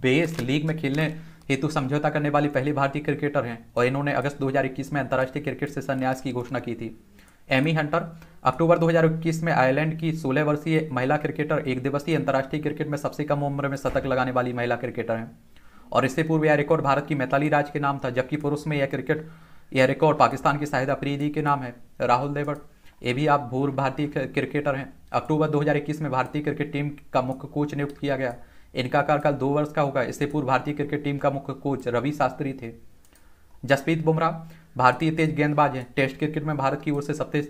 बेस लीग में खेलने हेतु समझौता करने वाली पहली भारतीय क्रिकेटर हैं, और इन्होंने अगस्त 2021 में अंतर्राष्ट्रीय क्रिकेट से संन्यास की घोषणा की थी। Amy Hunter. अक्टूबर 2021 में आयरलैंड की 16 वर्षीय महिला क्रिकेटर, एक दिवसीय अंतर्राष्ट्रीय क्रिकेट में सबसे कम उम्र में शतक लगाने वाली महिला क्रिकेटर हैं। और इससे पूर्व यह रिकॉर्ड भारत की मैताली राज के नाम था, जबकि पुरुष में यह क्रिकेट, यह रिकॉर्ड पाकिस्तान की शाहिद अफरीदी के नाम है, राहुल देवट ये भी आप भूर भारतीय क्रिकेटर हैं। अक्टूबर 2021 में भारतीय क्रिकेट टीम का मुख्य कोच नियुक्त किया गया। इनका कार्यकाल दो वर्ष का होगा। इससे पूर्व भारतीय क्रिकेट टीम का मुख्य कोच रवि शास्त्री थे। जसप्रीत बुमराह भारतीय तेज गेंदबाज हैं। टेस्ट क्रिकेट में भारत की ओर से सबसे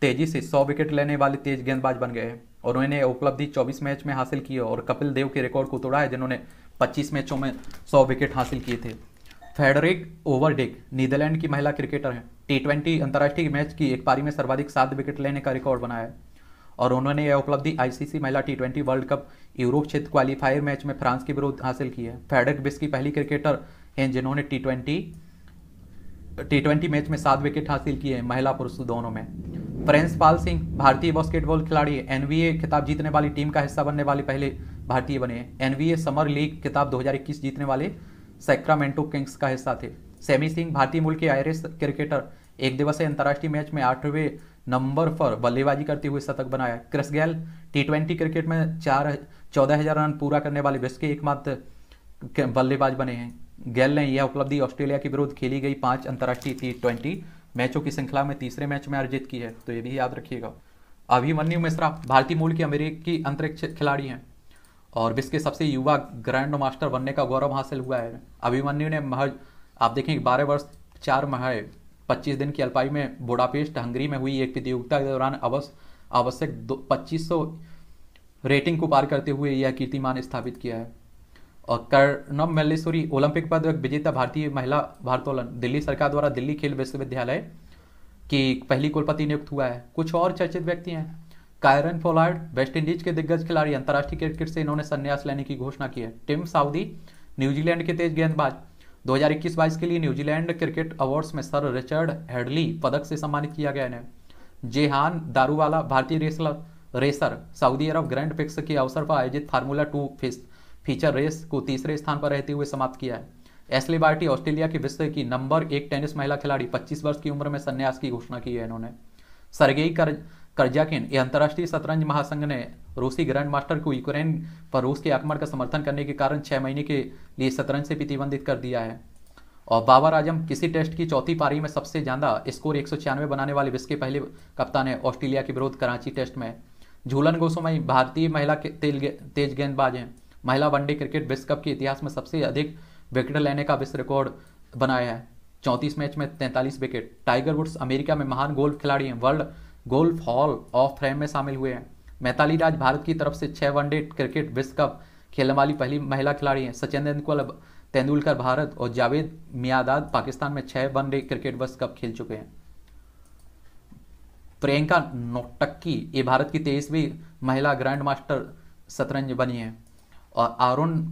तेज़ी से 100 विकेट लेने वाले तेज गेंदबाज बन गए हैं। और उन्होंने उपलब्धि 24 मैच में हासिल की है और कपिल देव के रिकॉर्ड को तोड़ा है, जिन्होंने 25 मैचों में 100 विकेट हासिल किए थे। फेडरिक ओवरडिक नीदरलैंड की महिला क्रिकेटर हैं। टी ट्वेंटी अंतर्राष्ट्रीय मैच की एक पारी में सर्वाधिक सात विकेट लेने का रिकॉर्ड बनाया है। और उन्होंने यह उपलब्धि आईसीसी महिला T twenty World Cup Europe क्षेत्र क्वालिफायर मैच में फ्रांस के विरुद्ध हासिल की है। फेडरिक बिस्क की पहली क्रिकेटर हैं, जिन्होंने T twenty T twenty match में सात विकेट हासिल किए हैं महिला पुरुष दोनों में। प्रिंस पाल सिंह भारतीय बास्केटबॉल खिलाड़ी एनवीए खिताब जीतने वाली टीम का हिस्सा बनने वाले पहले भारतीय बने एनवीए समर लीग खिताब 2021 जीतने वाले सैक्रामेंटो किंग्स का हिस्सा थे। सेमी सिंह भारतीय मूल के आयरिश क्रिकेटर एक दिवसीय अंतर्राष्ट्रीय मैच में आठवें नंबर पर बल्लेबाजी करते हुए शतक बनाया। क्रिस गैल टी ट्वेंटी क्रिकेट में चार, चौदह हज़ार रन पूरा करने वाले विश्व के एकमात्र बल्लेबाज बने हैं। गैल ने यह उपलब्धि ऑस्ट्रेलिया के विरुद्ध खेली गई पाँच अंतर्राष्ट्रीय टी ट्वेंटी मैचों की श्रृंखला में तीसरे मैच में अर्जित की है तो ये भी याद रखिएगा। अभिमन्यु मिश्रा भारतीय मूल के अमेरिकी अंतरिक्ष खिलाड़ी हैं और विश्व के सबसे युवा ग्रैंड मास्टर बनने का गौरव हासिल हुआ है। अभिमन्यु ने महज, आप देखेंगे बारह वर्ष, चार माह, पच्चीस दिन की अल्पाई में बुडापेस्ट, हंगरी में हुई एक प्रतियोगिता के दौरान अवश्य आवश्यक पच्चीस सौ रेटिंग को पार करते हुए यह कीर्तिमान स्थापित किया है। और कर्णम मल्लेश्वरी ओलंपिक पदक विजेता भारतीय महिला भारतोलन, दिल्ली सरकार द्वारा दिल्ली खेल विश्वविद्यालय की पहली कुलपति नियुक्त हुआ है। कुछ और चर्चित व्यक्ति हैं। कायरन फोलार्ड, वेस्ट इंडीज के दिग्गज खिलाड़ी, अंतर्राष्ट्रीय क्रिकेट से इन्होंने संन्यास लेने की घोषणा की है। टिम साउदी, न्यूजीलैंड के तेज गेंदबाज। 2021-22 के लिए न्यूजीलैंड क्रिकेट अवार्ड्स में सर रिचर्ड हेडली पदक से सम्मानित किया गया है जेहान दारूवाला, भारतीय रेसलर, रेसर सऊदी अरब ग्रैंड पिक्स के अवसर पर आयोजित फार्मूला टू फीचर रेस को तीसरे स्थान पर रहते हुए समाप्त किया है। एसली बार्टी ऑस्ट्रेलिया की विश्व की नंबर एक टेनिस महिला खिलाड़ी 25 वर्ष की उम्र में संन्यास की घोषणा की है इन्होंने। सरगेई कर, कर्जाकिन ये अंतर्राष्ट्रीय शतरंज महासंघ ने रूसी ग्रैंड मास्टर को यूक्रेन पर रूस के आक्रमण का समर्थन करने के कारण छह महीने के लिए शतरंज से प्रतिबंधित कर दिया है। और बाबर आज़म किसी टेस्ट की चौथी पारी में सबसे ज़्यादा स्कोर एक सौ छियानवे बनाने वाले विश्व के पहले कप्तान है ऑस्ट्रेलिया के विरुद्ध कराची टेस्ट में। झूलन गोस्वामी, भारतीय महिला के तेज गेंदबाज हैं। महिला वनडे क्रिकेट विश्व कप के इतिहास में सबसे अधिक विकेट लेने का विश्व रिकॉर्ड बनाया है। चौंतीस मैच में तैंतालीस विकेट। टाइगर वुड्स अमेरिका में महान गोल्फ खिलाड़ी हैं। World golf hall of fame में शामिल हुए हैं। मैताली राज भारत की तरफ़ से छह वनडे क्रिकेट विश्व कप खेलने वाली पहली महिला खिलाड़ी हैं। सचिन तेंदुलकर तेंदुलकर भारत और जावेद मियादाद पाकिस्तान में छह वनडे क्रिकेट विश्व कप खेल चुके हैं। प्रियंका नोटक्की, ये भारत की तेईसवीं महिला ग्रैंड मास्टर शतरंज बनी है। और अरुण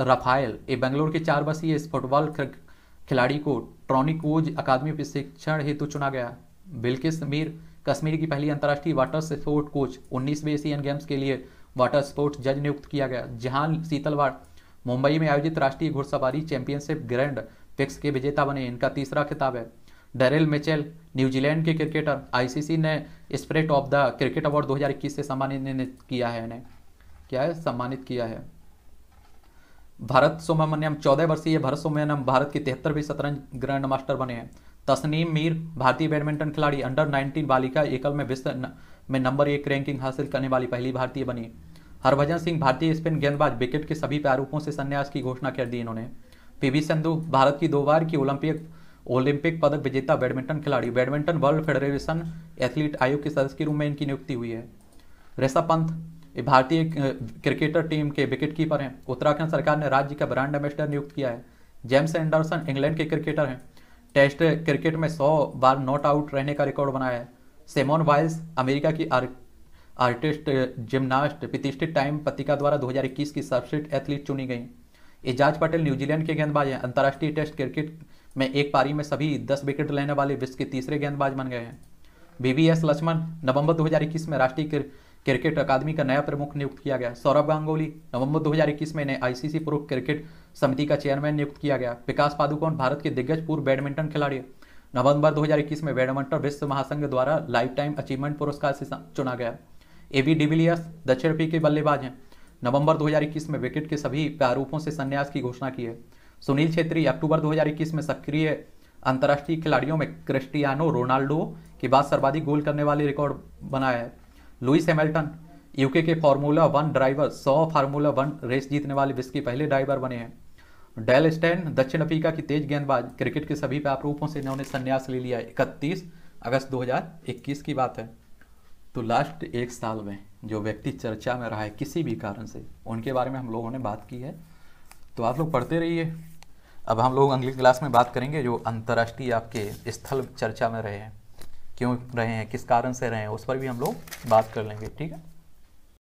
रफायल ये बेंगलोर के चार वर्षीय इस फुटबॉल खिलाड़ी को ट्रॉनिकोज अकादमी प्रशिक्षण हेतु चुना गया। बिल्किस मीर, कश्मीर की पहली अंतर्राष्ट्रीय वाटर स्पोर्ट कोच, उन्नीसवें एशियन गेम्स के लिए वाटर स्पोर्ट्स जज नियुक्त किया गया। जहाँ शीतलवाड़, मुंबई में आयोजित राष्ट्रीय घुड़सवारी चैंपियनशिप ग्रैंड पिक्स के विजेता बने। इनका तीसरा खिताब है। डेरिल मिचेल, न्यूजीलैंड के क्रिकेटर, आईसीसी ने spirit of the cricket award 2021 से सम्मानित किया है इन्हें। क्या है? सम्मानित किया है। भारत सुब्रमण्यम चौदह वर्षीय भरत सुब्रमण्यम भारत के तिहत्तरवीं शतरंज ग्रैंड मास्टर बने हैं। तस्नीम मीर, भारतीय बैडमिंटन खिलाड़ी अंडर 19 बालिका, एकल में विश्व में नंबर एक रैंकिंग हासिल करने वाली पहली भारतीय बनी। हरभजन सिंह, भारतीय स्पिन गेंदबाज विकेट के सभी प्रारूपों से संन्यास की घोषणा कर दी इन्होंने। पीवी संधु, भारत की दो बार की ओलंपिक ओलंपिक पदक विजेता बैडमिंटन खिलाड़ी, बैडमिंटन वर्ल्ड फेडरेशन एथलीट आयोग के सदस्य के रूप में इनकी नियुक्ति हुई है। ऋषभ भारतीय क्रिकेटर टीम के विकेट कीपर हैं। उत्तराखंड सरकार ने राज्य का ब्रांड एम्बेसडर नियुक्त किया है। जेम्स एंडरसन इंग्लैंड के क्रिकेटर हैं। टेस्ट क्रिकेट में 100 बार नॉट आउट रहने का रिकॉर्ड बनाया है। सेमोन वाइल्स अमेरिका की आर, आर्टिस्ट जिमनास्ट प्रतिष्ठित टाइम पत्रिका द्वारा 2021 की सर्वश्रेष्ठ एथलीट चुनी गई। एजाज पटेल न्यूजीलैंड के गेंदबाज हैं। अंतर्राष्ट्रीय टेस्ट क्रिकेट में एक पारी में सभी दस विकेट लेने वाले विश्व के तीसरे गेंदबाज बन गए हैं। बीबीएस लक्ष्मण नवंबर 2021 में राष्ट्रीय क्रिकेट अकादमी का नया प्रमुख नियुक्त किया गया। सौरभ गांगुली, नवंबर 2021 में इन्हें आईसीसी प्रो क्रिकेट समिति का चेयरमैन नियुक्त किया गया। विकास पादुकोण, भारत के दिग्गज पूर्व बैडमिंटन खिलाड़ी। नवंबर 2021 में बैडमिंटन विश्व महासंघ द्वारा लाइफ टाइम अचीवमेंट पुरस्कार से चुना गया। एबी डिविलियर्स, दक्षिण अफ्रीकी के बल्लेबाज हैं। नवंबर 2021 में विकेट के सभी प्रारूपों से संन्यास की घोषणा की है। सुनील छेत्री, अक्टूबर 2021 में सक्रिय अंतर्राष्ट्रीय खिलाड़ियों में क्रिस्टियानो रोनाल्डो के बाद सर्वाधिक गोल करने वाले रिकॉर्ड बनाया है। लुइस हैमिल्टन, यूके के फार्मूला वन ड्राइवर, सौ फार्मूला वन रेस जीतने वाले विश्व के पहले ड्राइवर बने हैं। डेल स्टैन, दक्षिण अफ्रीका की तेज गेंदबाज, क्रिकेट के सभी प्रारूपों से इन्होंने संन्यास ले लिया इकतीस अगस्त 2021 की बात है। तो लास्ट एक साल में जो व्यक्ति चर्चा में रहा है किसी भी कारण से, उनके बारे में हम लोगों ने बात की है। तो आप लोग पढ़ते रहिए। अब हम लोग अगली क्लास में बात करेंगे जो अंतर्राष्ट्रीय आपके स्थल चर्चा में रहे हैं। क्यों रहे हैं, किस कारण से रहे हैं, उस पर भी हम लोग बात कर लेंगे, ठीक है?